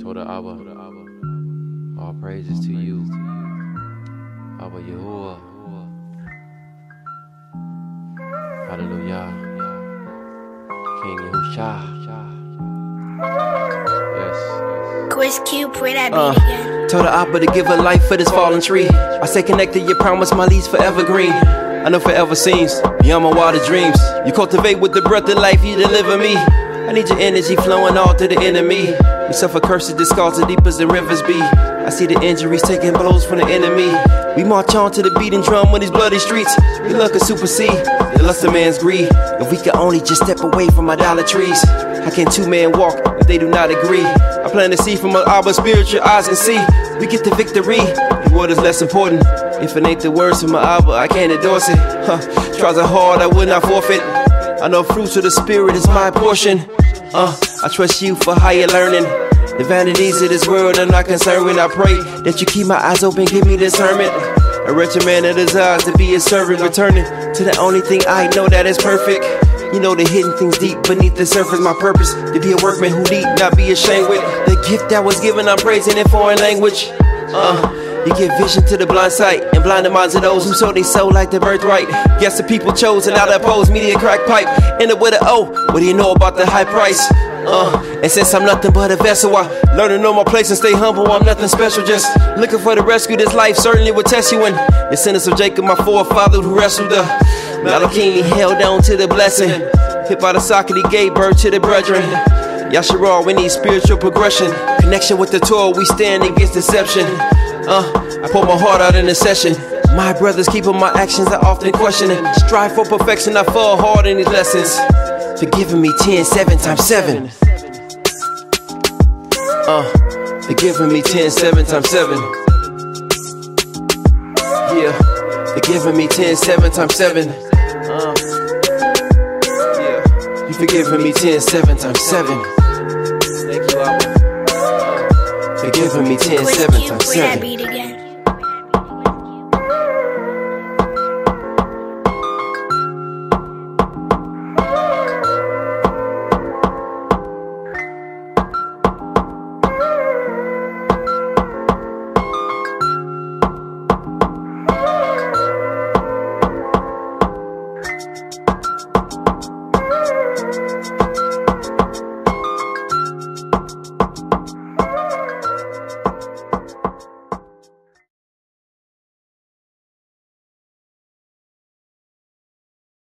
Toda Abba, all praises to you, Abba Yahuwah. Hallelujah. King Yahusha. Yes. Quiz Q, play that beat Uh, again. Told the Abba to give her life for this fallen tree. I say connected, you promise my leaves forever green. I know forever seems beyond my wildest dreams. You cultivate with the breath of life, you deliver me. I need your energy flowing all to the enemy. We suffer curses, the scars as deep the rivers be. I see the injuries taking blows from the enemy. We march on to the beating drum on these bloody streets. We look to supersede the lust of man's greed. If we could only just step away from idolatries. How can two men walk if they do not agree? I plan to see from my Abba spiritual eyes and see we get the victory. The word is less important. If it ain't the words from my Abba, I can't endorse it. Huh. Trials are hard, I would not forfeit. I know fruits of the spirit is my portion. Uh, I trust you for higher learning. The vanities of this world I'm not concerned when I pray that you keep my eyes open, give me discernment. A wretched man that desires to be a servant, returning to the only thing I know that is perfect. You know the hidden things deep beneath the surface. My purpose to be a workman who need not be ashamed with the gift that was given. I'm praising in foreign language. Uh, you give vision to the blind sight and blind the minds of those who sold their soul like the birthright. Guess the people chose and now they oppose media crack pipe. End up with an O. What do you know about the high price? Uh, and since I'm nothing but a vessel, I learn to know my place and stay humble. I'm nothing special, just looking for the rescue. This life certainly will test you. And the sentence of Jacob, my forefather who wrestled the Malachim, he held on to the blessing. Hit by the socket, he gave birth to the brethren. Yasharal, we need spiritual progression. Connection with the Torah, we stand against deception. Uh, I pour my heart out in the session. My brothers keeping my actions, I often question it. Strive for perfection, I fall hard in these lessons. Forgiving me 10, 7 times 7. Uh, forgiving me 10, 7 times 7. Yeah, forgiving me 10, 7 times 7. Uh, yeah, you forgiving me 10, 7 times 7. Thank you, Abba. Forgiving me 10, Quiz 7 Q, times play that 7. beat again.